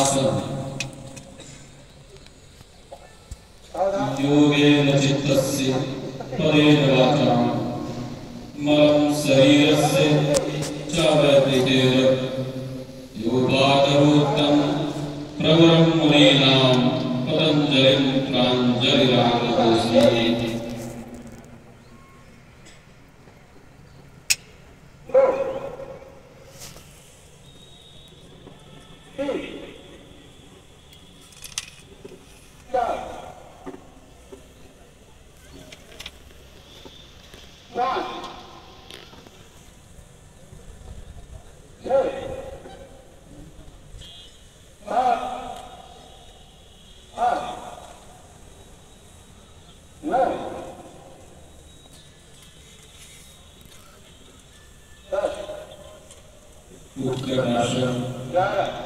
आसन। योगेन चित्तस्य परेण वाचा। शरीरस्य च व्यतितेर योगाकरोत्तं प्रवरं मुनीनां पतञ्जलिं प्राञ्जलिरागतोऽस्मि Porque a gente